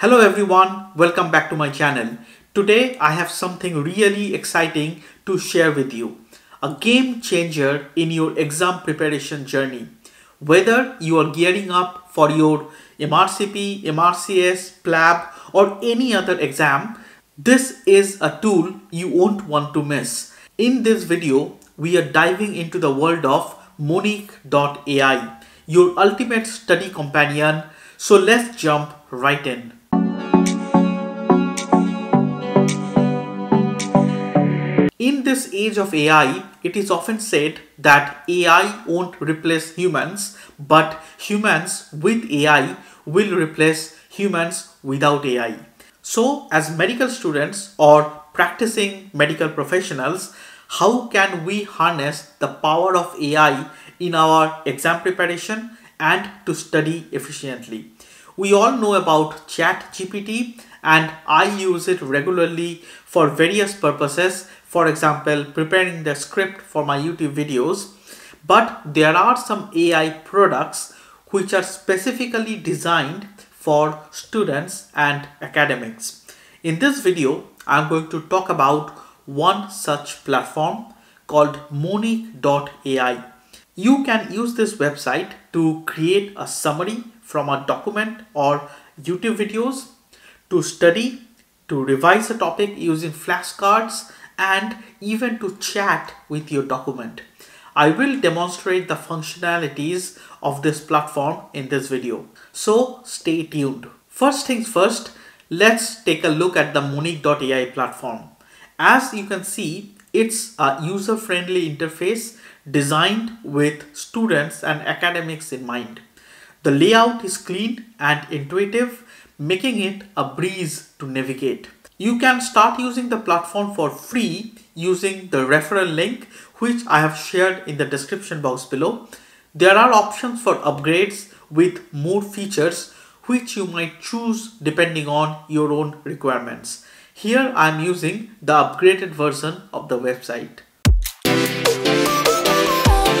Hello everyone, welcome back to my channel. Today I have something really exciting to share with you. A game changer in your exam preparation journey. Whether you are gearing up for your MRCP, MRCS, PLAB or any other exam, this is a tool you won't want to miss. In this video, we are diving into the world of Monic.ai, your ultimate study companion. So let's jump right in. In this age of AI, it is often said that AI won't replace humans, but humans with AI will replace humans without AI. So, as medical students or practicing medical professionals, how can we harness the power of AI in our exam preparation and to study efficiently? We all know about ChatGPT and I use it regularly for various purposes. For example, preparing the script for my YouTube videos. But there are some AI products which are specifically designed for students and academics. In this video, I'm going to talk about one such platform called Monic.ai. You can use this website to create a summary from a document or YouTube videos to study, to revise a topic using flashcards and even to chat with your document. I will demonstrate the functionalities of this platform in this video. So stay tuned. First things first, let's take a look at the Monic.ai platform. As you can see, it's a user-friendly interface designed with students and academics in mind. The layout is clean and intuitive, making it a breeze to navigate. You can start using the platform for free using the referral link which I have shared in the description box below. There are options for upgrades with more features which you might choose depending on your own requirements. Here I am using the upgraded version of the website.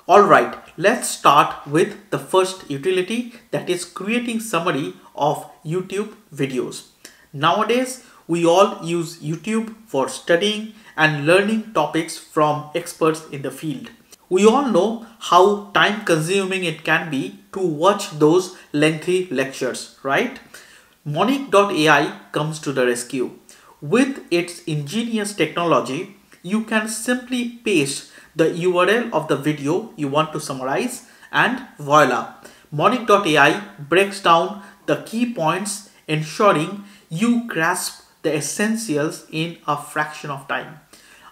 Alright, let's start with the first utility that is creating summary of YouTube videos. Nowadays, we all use YouTube for studying and learning topics from experts in the field. We all know how time consuming it can be to watch those lengthy lectures, right? Monic.ai comes to the rescue. With its ingenious technology, you can simply paste the URL of the video you want to summarize and voila, Monic.ai breaks down the key points ensuring you grasp the essentials in a fraction of time.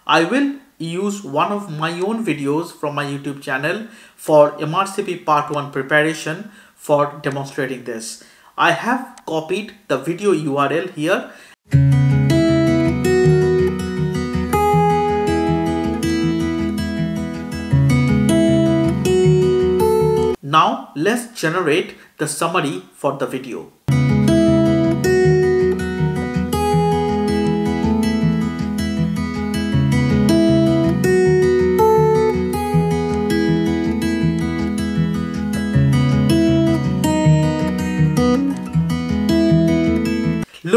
I will use one of my own videos from my YouTube channel for MRCP part 1 preparation for demonstrating this. I have copied the video URL here Now let's generate the summary for the video.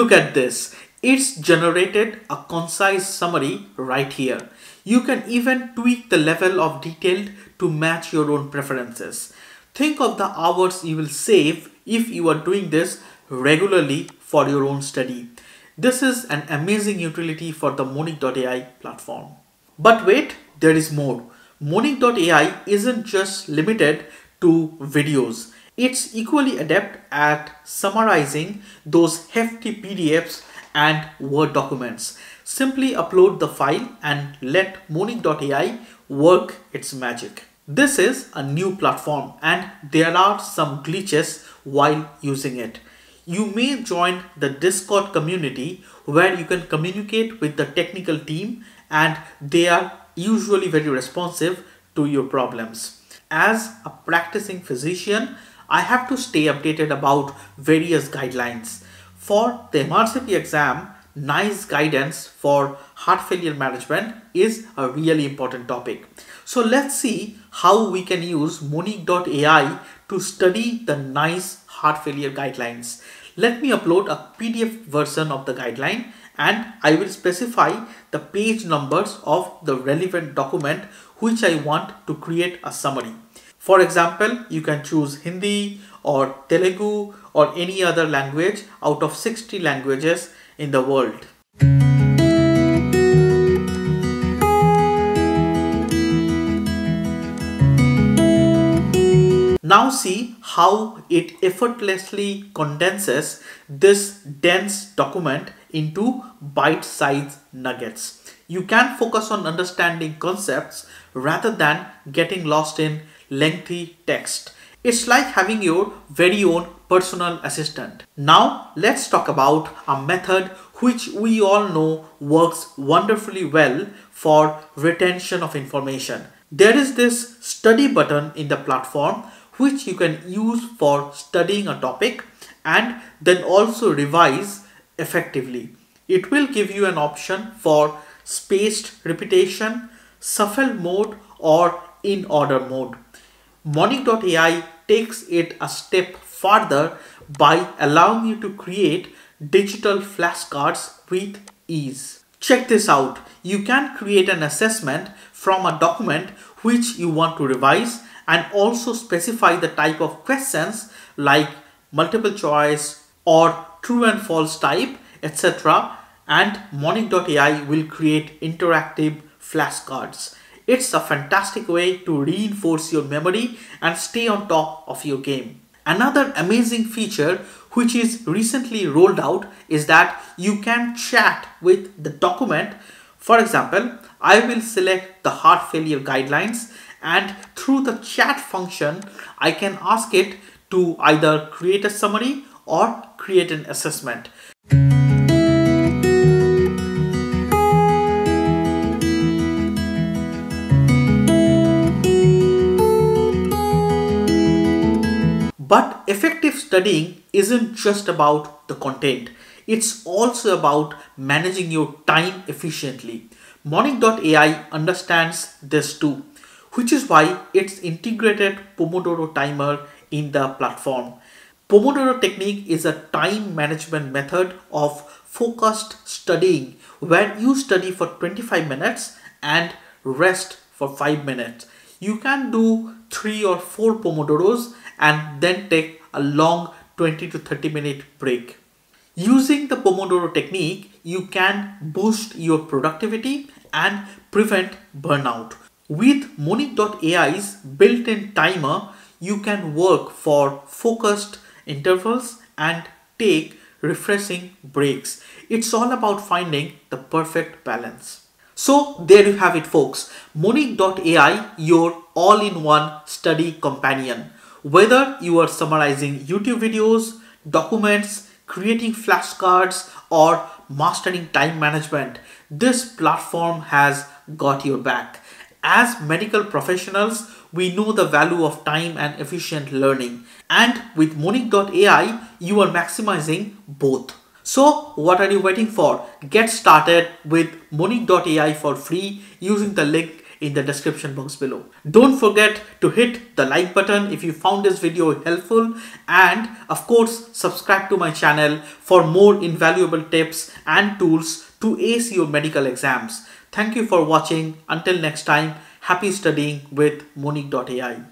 Look at this. It's generated a concise summary right here. You can even tweak the level of detail to match your own preferences. Think of the hours you will save if you are doing this regularly for your own study. This is an amazing utility for the Monic.ai platform. But wait, there is more. Monic.ai isn't just limited to videos. It's equally adept at summarizing those hefty PDFs and Word documents. Simply upload the file and let Monic.ai work its magic. This is a new platform and there are some glitches while using it. You may join the Discord community where you can communicate with the technical team and they are usually very responsive to your problems. As a practicing physician, I have to stay updated about various guidelines. For the MRCP exam, NICE guidance for heart failure management is a really important topic. So let's see how we can use Monic.ai to study the NICE heart failure guidelines. Let me upload a PDF version of the guideline and I will specify the page numbers of the relevant document which I want to create a summary. For example, you can choose Hindi or Telugu or any other language out of 60 languages in the world. Now see how it effortlessly condenses this dense document into bite-sized nuggets. You can focus on understanding concepts rather than getting lost in lengthy text. It's like having your very own personal assistant. Now let's talk about a method which we all know works wonderfully well for retention of information. There is this study button in the platform which you can use for studying a topic and then also revise effectively. It will give you an option for spaced repetition, shuffle mode or in order mode. Monic.ai takes it a step further by allowing you to create digital flashcards with ease. Check this out. You can create an assessment from a document which you want to revise and also specify the type of questions like multiple choice or true and false type etc and Monic.ai will create interactive flashcards. It's a fantastic way to reinforce your memory and stay on top of your game. Another amazing feature which is recently rolled out is that you can chat with the document. For example, I will select the heart failure guidelines and through the chat function, I can ask it to either create a summary or create an assessment. But effective studying isn't just about the content. It's also about managing your time efficiently. Monic.ai understands this too which is why it's integrated Pomodoro timer in the platform. Pomodoro technique is a time management method of focused studying where you study for 25 minutes and rest for 5 minutes. You can do 3 or 4 Pomodoros and then take a long 20 to 30 minute break. Using the Pomodoro technique, you can boost your productivity and prevent burnout. With Monic.ai's built-in timer, you can work for focused intervals and take refreshing breaks. It's all about finding the perfect balance. So there you have it folks, Monic.ai, your all-in-one study companion. Whether you are summarizing YouTube videos, documents, creating flashcards or mastering time management, this platform has got your back. As medical professionals, we know the value of time and efficient learning. And with Monic.ai, you are maximizing both. So what are you waiting for? Get started with Monic.ai for free using the link in the description box below. Don't forget to hit the like button if you found this video helpful and of course subscribe to my channel for more invaluable tips and tools to ace your medical exams. Thank you for watching. Until next time, happy studying with Monic.ai.